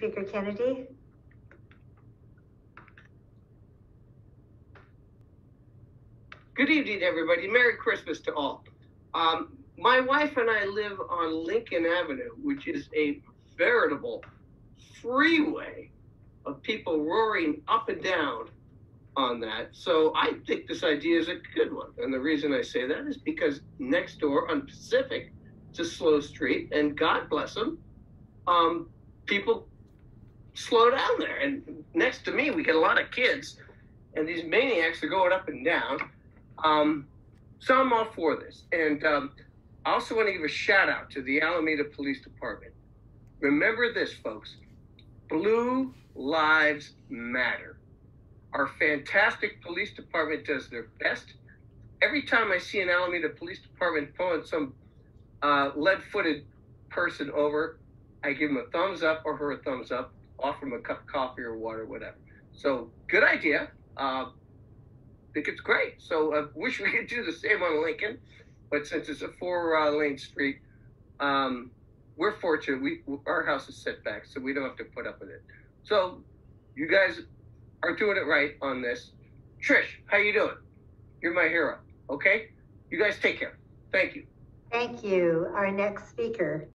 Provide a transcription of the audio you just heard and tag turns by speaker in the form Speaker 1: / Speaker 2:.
Speaker 1: Speaker Kennedy.
Speaker 2: Good evening, everybody. Merry Christmas to all. Um, my wife and I live on Lincoln Avenue, which is a veritable freeway of people roaring up and down on that. So I think this idea is a good one. And the reason I say that is because next door on Pacific, a slow street, and God bless them, um, people slow down there. And next to me, we get a lot of kids, and these maniacs are going up and down. Um, so I'm all for this. And um, I also want to give a shout out to the Alameda Police Department. Remember this, folks Blue Lives Matter. Our fantastic police department does their best. Every time I see an Alameda Police Department pulling some uh, lead footed person over, I give him a thumbs up or her a thumbs up, offer them a cup of coffee or water, whatever. So, good idea. Uh, think it's great. So, I uh, wish we could do the same on Lincoln, but since it's a four uh, lane street, um, we're fortunate. We our house is set back, so we don't have to put up with it. So, you guys are doing it right on this. Trish, how you doing? You're my hero. Okay, you guys take care. Thank you.
Speaker 1: Thank you. Our next speaker.